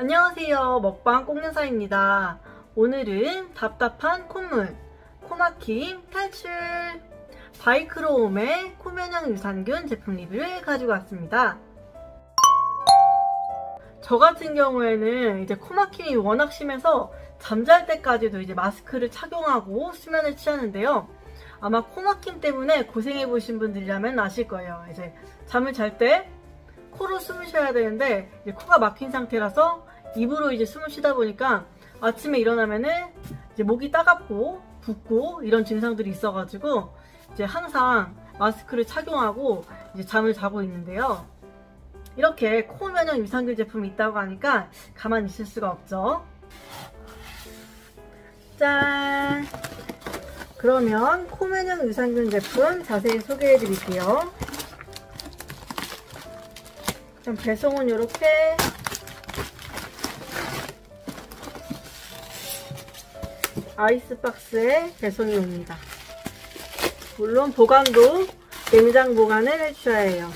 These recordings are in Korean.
안녕하세요. 먹방 꽁연사입니다. 오늘은 답답한 콧물 코막힘 탈출. 바이크로움의 코면역 유산균 제품 리뷰를 가지고 왔습니다. 저 같은 경우에는 이제 코막힘이 워낙 심해서 잠잘 때까지도 이제 마스크를 착용하고 수면을 취하는데요. 아마 코막힘 때문에 고생해 보신 분들이라면 아실 거예요. 이제 잠을 잘때 코로 숨을 쉬어야 되는데 코가 막힌 상태라서 입으로 이제 숨을 쉬다 보니까 아침에 일어나면은 이제 목이 따갑고 붓고 이런 증상들이 있어가지고 이제 항상 마스크를 착용하고 이제 잠을 자고 있는데요. 이렇게 코 면역 유산균 제품이 있다고 하니까 가만히 있을 수가 없죠. 짠! 그러면 코 면역 유산균 제품 자세히 소개해 드릴게요. 배송은 이렇게 아이스박스에 배송이 옵니다. 물론 보관도 냉장 보관을 해주셔야 해요.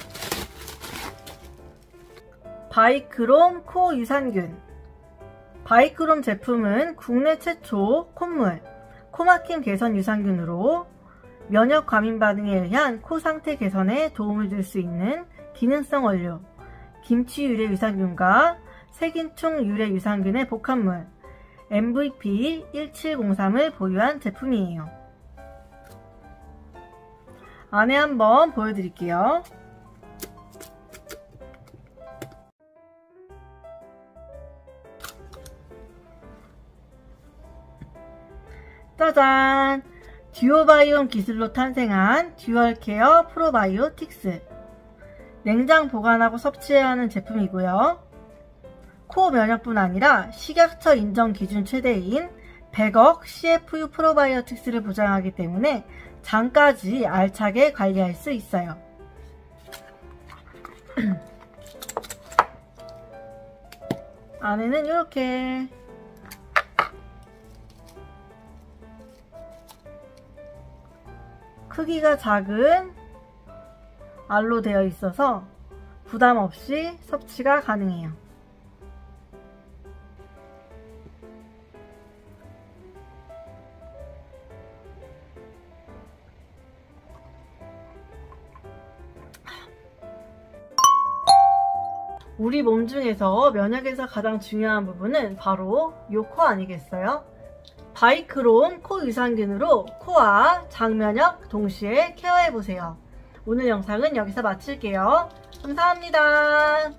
바이크롬 코 유산균 바이크롬 제품은 국내 최초 콧물, 코막힘 개선 유산균으로 면역 과민 반응에 의한 코 상태 개선에 도움을 줄 수 있는 기능성 원료, 김치 유래 유산균과 세균충 유래 유산균의 복합물, MVP 1703을 보유한 제품이에요. 안에 한번 보여드릴게요. 짜잔! 듀오바이옴 기술로 탄생한 듀얼케어 프로바이오틱스 냉장 보관하고 섭취해야 하는 제품이고요. 코어 면역뿐 아니라 식약처 인정 기준 최대인 100억 CFU 프로바이오틱스를 보장하기 때문에 장까지 알차게 관리할 수 있어요. 안에는 이렇게 크기가 작은 알로 되어 있어서 부담 없이 섭취가 가능해요. 우리 몸 중에서 면역에서 가장 중요한 부분은 바로 요 코 아니겠어요? 바이크론 코 유산균으로 코와 장면역 동시에 케어해보세요. 오늘 영상은 여기서 마칠게요. 감사합니다.